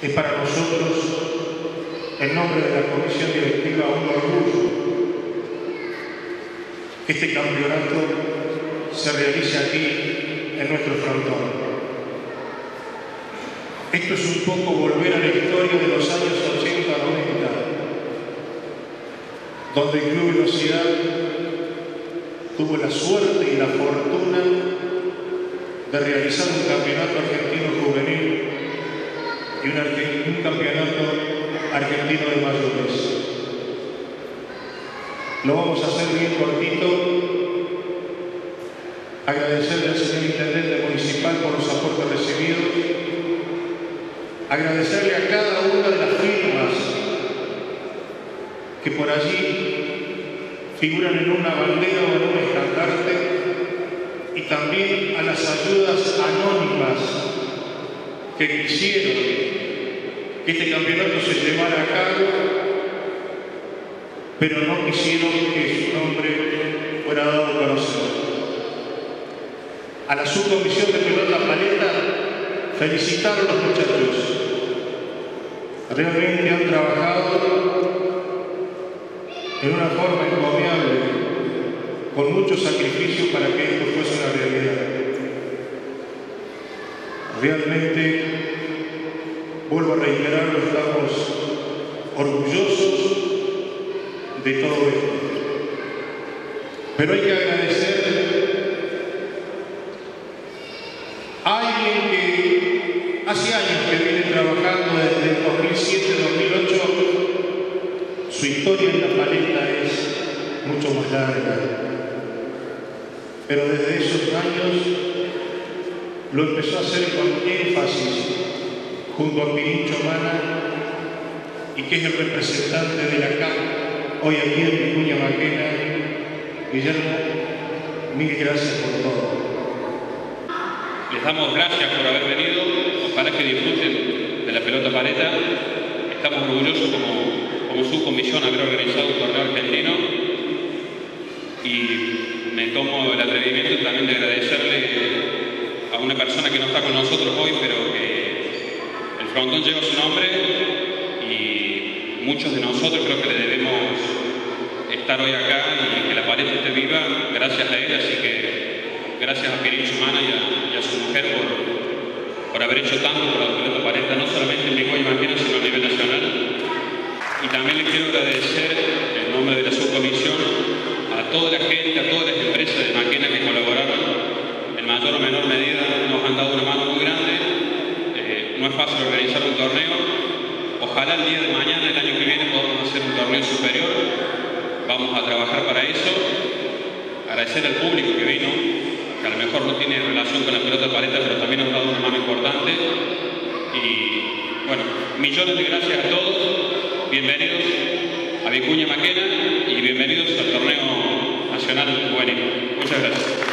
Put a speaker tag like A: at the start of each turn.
A: Es para nosotros, en nombre de la Comisión Directiva, un orgullo que este campeonato se realice aquí, en nuestro frontón. Esto es un poco volver a la historia de los años 80-90, donde el Club Velocidad tuvo la suerte y la fortuna de realizar un campeonato argentino juvenil y un, campeonato argentino de mayores. Lo vamos a hacer bien cortito. Agradecerle al señor Intendente Municipal por los aportes recibidos. Agradecerle a cada una de las firmas que por allí figuran en una bandera o en un estandarte y también a las ayudas anónimas que quisieron que este campeonato se llevara a cabo, pero no quisieron que su nombre fuera dado a conocer. A la subcomisión de pelota paleta, felicitar a los muchachos. Realmente han trabajado en una forma encomiable con mucho sacrificio para que esto fuese una realidad. Realmente, vuelvo a reiterarlo, estamos orgullosos de todo esto. Pero hay que agradecer a alguien que hace años que viene trabajando desde el 2007-2008, su historia en la paleta es mucho más larga pero desde esos años lo empezó a hacer con énfasis junto a Pirincho Mana y que es el representante de la CAP hoy aquí en Vicuña Maquena. Guillermo, mil gracias por todo.
B: Les damos gracias por haber venido, ojalá que disfruten de la pelota paleta. Estamos orgullosos como, como subcomisión haber organizado un torneo argentino y me tomo el atrevimiento también de agradecerle a una persona que no está con nosotros hoy, pero frontón lleva su nombre y muchos de nosotros creo que le debemos estar hoy acá y que la pared esté viva gracias a él, así que gracias a Pirincho Humana y a, su mujer por, por haber hecho tanto por la pelota paleta, no solamente en Micoy Imagina, sino a nivel nacional. Y también le quiero agradecer en nombre de la subcomisión a toda la gente, a todas las empresas de Maquena que colaboraron, en mayor o menor medida nos han dado una mano. Fácil organizar un torneo. Ojalá el día de mañana, el año que viene, podamos hacer un torneo superior. Vamos a trabajar para eso. Agradecer al público que vino, que a lo mejor no tiene relación con la pelota paleta, pero también nos ha dado una mano importante. Y bueno, millones de gracias a todos. Bienvenidos a Vicuña Maquena y bienvenidos al torneo nacional juvenil. Muchas gracias.